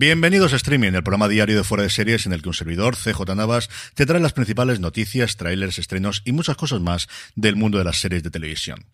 Bienvenidos a Streaming, el programa diario de Fuera de Series en el que un servidor, CJ Navas, te trae las principales noticias, trailers, estrenos y muchas cosas más del mundo de las series de televisión.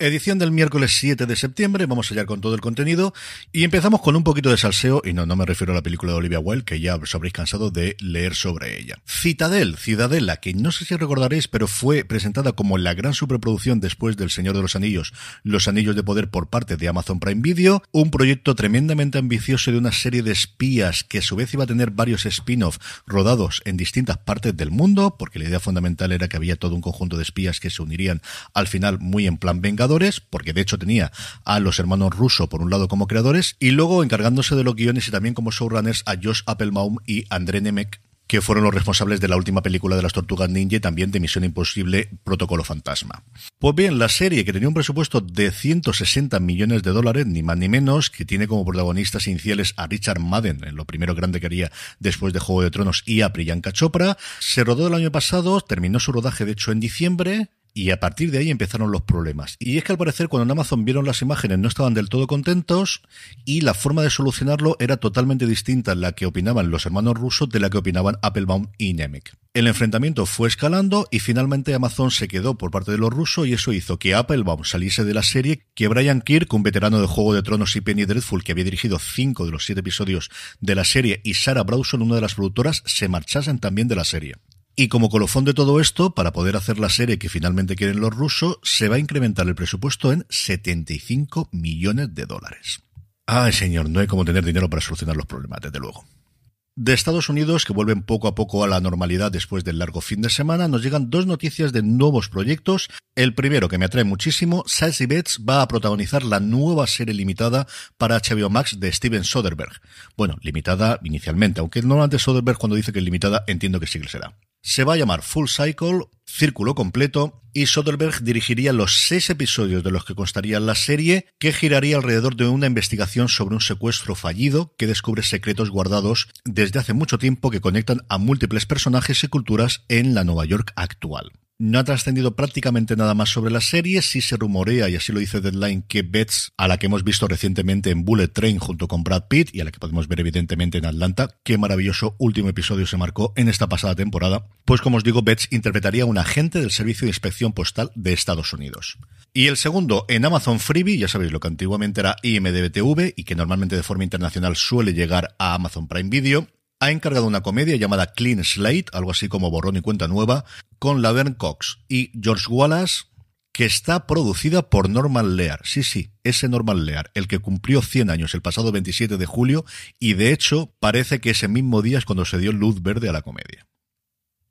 Edición del miércoles 7 de septiembre, vamos allá con todo el contenido y empezamos con un poquito de salseo, y no, no me refiero a la película de Olivia Wilde, que ya os habréis cansado de leer sobre ella. Citadel, Ciudadela, que no sé si recordaréis, pero fue presentada como la gran superproducción después del Señor de los Anillos, Los Anillos de Poder por parte de Amazon Prime Video, un proyecto tremendamente ambicioso de una serie de espías que a su vez iba a tener varios spin-off rodados en distintas partes del mundo, porque la idea fundamental era que había todo un conjunto de espías que se unirían al final muy en plan venga porque de hecho tenía a los hermanos Russo por un lado como creadores, y luego encargándose de los guiones y también como showrunners a Josh Applebaum y André Nemec, que fueron los responsables de la última película de las Tortugas Ninja y también de Misión Imposible Protocolo Fantasma. Pues bien, la serie que tenía un presupuesto de 160 millones de dólares, ni más ni menos, que tiene como protagonistas iniciales a Richard Madden, en lo primero grande que haría después de Juego de Tronos, y a Priyanka Chopra, se rodó el año pasado, terminó su rodaje de hecho en diciembre, y a partir de ahí empezaron los problemas. Y es que al parecer cuando en Amazon vieron las imágenes no estaban del todo contentos y la forma de solucionarlo era totalmente distinta a la que opinaban los hermanos rusos de la que opinaban Applebaum y Nemec. El enfrentamiento fue escalando y finalmente Amazon se quedó por parte de los rusos y eso hizo que Applebaum saliese de la serie, que Brian Kirk, un veterano de Juego de Tronos y Penny Dreadful que había dirigido cinco de los siete episodios de la serie y Sarah Browson, una de las productoras, se marchasen también de la serie. Y como colofón de todo esto, para poder hacer la serie que finalmente quieren los rusos, se va a incrementar el presupuesto en 75 millones de dólares. Ay, señor, no hay como tener dinero para solucionar los problemas, desde luego. De Estados Unidos, que vuelven poco a poco a la normalidad después del largo fin de semana, nos llegan dos noticias de nuevos proyectos. El primero, que me atrae muchísimo, Sassy Betts va a protagonizar la nueva serie limitada para HBO Max de Steven Soderbergh. Bueno, limitada inicialmente, aunque normalmente Soderbergh cuando dice que es limitada, entiendo que sí que será. Se va a llamar Full Cycle, Círculo Completo, y Soderbergh dirigiría los seis episodios de los que constaría la serie, que giraría alrededor de una investigación sobre un secuestro fallido que descubre secretos guardados desde hace mucho tiempo que conectan a múltiples personajes y culturas en la Nueva York actual. No ha trascendido prácticamente nada más sobre la serie, sí se rumorea, y así lo dice Deadline, que Betts, a la que hemos visto recientemente en Bullet Train junto con Brad Pitt, y a la que podemos ver evidentemente en Atlanta, qué maravilloso último episodio se marcó en esta pasada temporada, pues como os digo, Betts interpretaría a un agente del Servicio de Inspección Postal de Estados Unidos. Y el segundo, en Amazon Freebie, ya sabéis lo que antiguamente era IMDBTV y que normalmente de forma internacional suele llegar a Amazon Prime Video, ha encargado una comedia llamada Clean Slate, algo así como Borrón y Cuenta Nueva, con Laverne Cox y George Wallace, que está producida por Norman Lear. Sí, sí, ese Norman Lear, el que cumplió 100 años el pasado 27 de julio y de hecho parece que ese mismo día es cuando se dio luz verde a la comedia.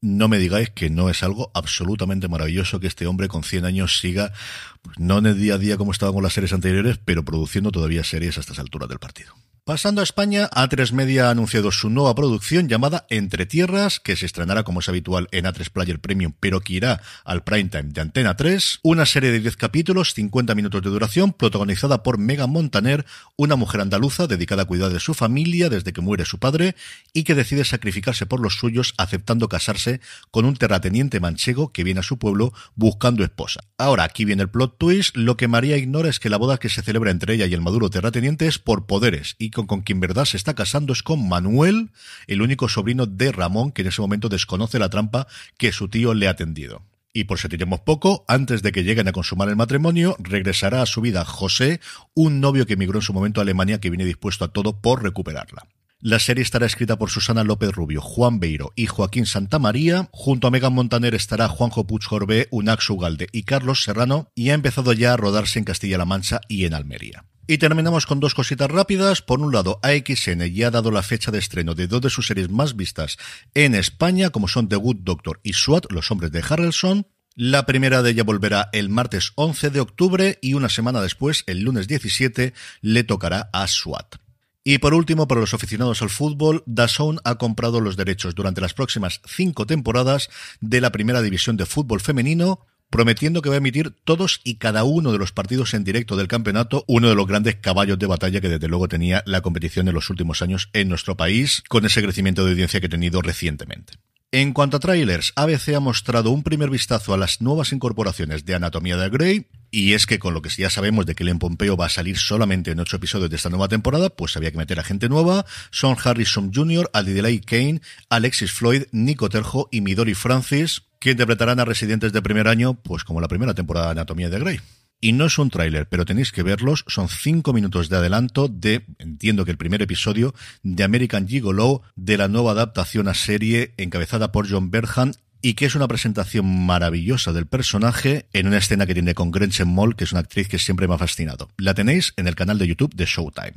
No me digáis que no es algo absolutamente maravilloso que este hombre con 100 años siga, pues, no en el día a día como estaba con las series anteriores, pero produciendo todavía series a estas alturas del partido. Pasando a España, A3 Media ha anunciado su nueva producción llamada Entre Tierras, que se estrenará como es habitual en A3 Player Premium, pero que irá al primetime de Antena 3. Una serie de 10 capítulos, 50 minutos de duración, protagonizada por Megan Montaner, una mujer andaluza dedicada a cuidar de su familia desde que muere su padre y que decide sacrificarse por los suyos aceptando casarse con un terrateniente manchego que viene a su pueblo buscando esposa. Ahora, aquí viene el plot twist. Lo que María ignora es que la boda que se celebra entre ella y el maduro terrateniente es por poderes y con, quien verdad se está casando es con Manuel, el único sobrino de Ramón, que en ese momento desconoce la trampa que su tío le ha tendido. Y por si tenemos poco, antes de que lleguen a consumar el matrimonio, regresará a su vida José, un novio que emigró en su momento a Alemania que viene dispuesto a todo por recuperarla. La serie estará escrita por Susana López Rubio, Juan Beiro y Joaquín Santamaría. Junto a Megan Montaner estará Juanjo Puig Jorbé, Unax Ugalde y Carlos Serrano y ha empezado ya a rodarse en Castilla-La Mancha y en Almería. Y terminamos con dos cositas rápidas. Por un lado, AXN ya ha dado la fecha de estreno de dos de sus series más vistas en España, como son The Good Doctor y SWAT, Los Hombres de Harrelson. La primera de ella volverá el martes 11 de octubre y una semana después, el lunes 17, le tocará a SWAT. Y por último, para los aficionados al fútbol, DAZN ha comprado los derechos durante las próximas cinco temporadas de la primera división de fútbol femenino prometiendo que va a emitir todos y cada uno de los partidos en directo del campeonato, uno de los grandes caballos de batalla que desde luego tenía la competición en los últimos años en nuestro país, con ese crecimiento de audiencia que ha tenido recientemente. En cuanto a trailers, ABC ha mostrado un primer vistazo a las nuevas incorporaciones de Anatomía de Grey, y es que con lo que ya sabemos de que Len Pompeo va a salir solamente en ocho episodios de esta nueva temporada, pues había que meter a gente nueva. Son Harrison Jr., Adelaide Kane, Alexis Floyd, Nico Terjo y Midori Francis, que interpretarán a residentes de primer año, pues como la primera temporada de Anatomía de Grey. Y no es un tráiler, pero tenéis que verlos. Son cinco minutos de adelanto de, entiendo que el primer episodio, de American Gigolo, de la nueva adaptación a serie encabezada por John Berhan y que es una presentación maravillosa del personaje en una escena que tiene con Gretchen Moll, que es una actriz que siempre me ha fascinado. La tenéis en el canal de YouTube de Showtime.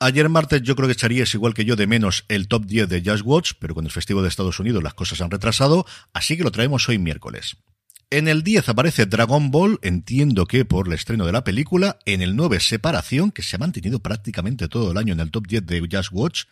Ayer martes yo creo que echaríais igual que yo de menos el top 10 de Just Watch, pero con el festivo de Estados Unidos las cosas han retrasado, así que lo traemos hoy miércoles. En el 10 aparece Dragon Ball, entiendo que por el estreno de la película. En el 9, Separación, que se ha mantenido prácticamente todo el año en el top 10 de Just Watch.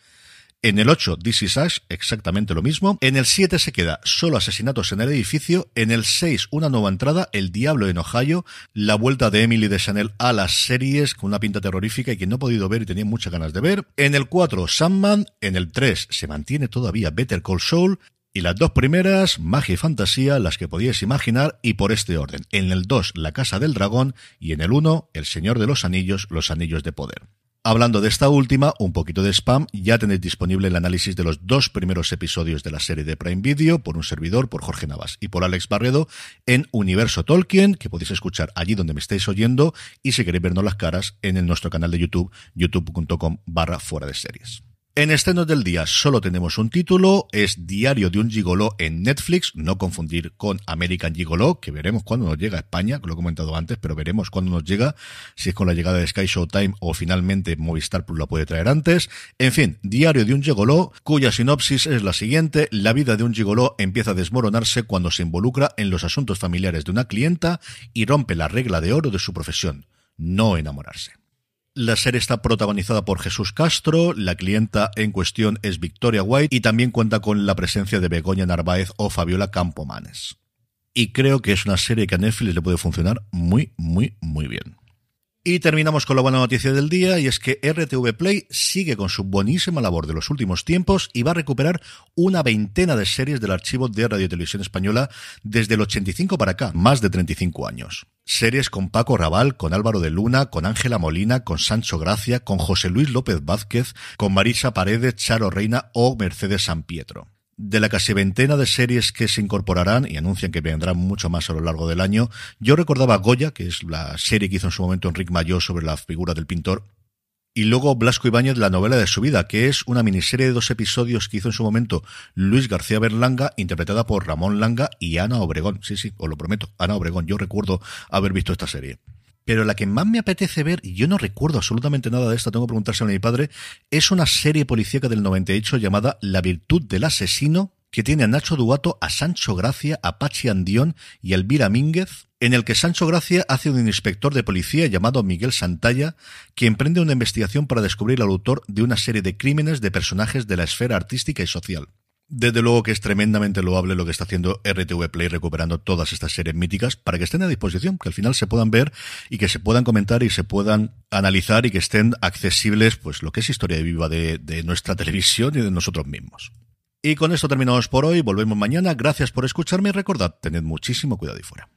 En el 8, This is Ash, exactamente lo mismo. En el 7 se queda Solo asesinatos en el edificio. En el 6, una nueva entrada, El Diablo en Ohio. La vuelta de Emily de Chanel a las series con una pinta terrorífica y que no he podido ver y tenía muchas ganas de ver. En el 4, Sandman. En el 3, se mantiene todavía Better Call Saul. Y las dos primeras, magia y fantasía, las que podíais imaginar, y por este orden. En el 2, La Casa del Dragón, y en el 1, El Señor de los Anillos, Los Anillos de Poder. Hablando de esta última, un poquito de spam, ya tenéis disponible el análisis de los dos primeros episodios de la serie de Prime Video por un servidor, por Jorge Navas y por Alex Barredo en Universo Tolkien, que podéis escuchar allí donde me estáis oyendo y si queréis vernos las caras en nuestro canal de YouTube, youtube.com barra fuera de series. En estrenos del día solo tenemos un título, es Diario de un Gigoló en Netflix, no confundir con American Gigoló, que veremos cuándo nos llega a España, que lo he comentado antes, pero veremos cuándo nos llega, si es con la llegada de Sky Showtime o finalmente Movistar Plus la puede traer antes. En fin, Diario de un Gigoló, cuya sinopsis es la siguiente, la vida de un gigoló empieza a desmoronarse cuando se involucra en los asuntos familiares de una clienta y rompe la regla de oro de su profesión, no enamorarse. La serie está protagonizada por Jesús Castro, la clienta en cuestión es Victoria White y también cuenta con la presencia de Begoña Narváez o Fabiola Campomanes. Y creo que es una serie que a Netflix le puede funcionar muy, muy, muy bien. Y terminamos con la buena noticia del día y es que RTV Play sigue con su buenísima labor de los últimos tiempos y va a recuperar una veintena de series del archivo de Radio Televisión Española desde el 85 para acá, más de 35 años. Series con Paco Raval, con Álvaro de Luna, con Ángela Molina, con Sancho Gracia, con José Luis López Vázquez, con Marisa Paredes, Charo Reina o Mercedes San Pietro de la casi veintena de series que se incorporarán y anuncian que vendrán mucho más a lo largo del año, yo recordaba Goya, que es la serie que hizo en su momento Enrique Mayor sobre la figura del pintor, y luego Blasco Ibáñez, la novela de su vida, que es una miniserie de dos episodios que hizo en su momento Luis García Berlanga, interpretada por Ramón Langa y Ana Obregón. Sí, sí, os lo prometo, Ana Obregón. Yo recuerdo haber visto esta serie. Pero la que más me apetece ver, y yo no recuerdo absolutamente nada de esta, tengo que preguntárselo a mi padre, es una serie policíaca del 98 llamada La virtud del asesino, que tiene a Nacho Duato, a Sancho Gracia, a Pachi Andión y a Elvira Mínguez, en el que Sancho Gracia hace un inspector de policía llamado Miguel Santalla, que emprende una investigación para descubrir al autor de una serie de crímenes de personajes de la esfera artística y social. Desde luego que es tremendamente loable lo que está haciendo RTV Play recuperando todas estas series míticas para que estén a disposición, que al final se puedan ver y que se puedan comentar y se puedan analizar y que estén accesibles, pues lo que es historia viva de, de nuestra televisión y de nosotros mismos. Y con esto terminamos por hoy, volvemos mañana, gracias por escucharme y recordad, tened muchísimo cuidado y fuera.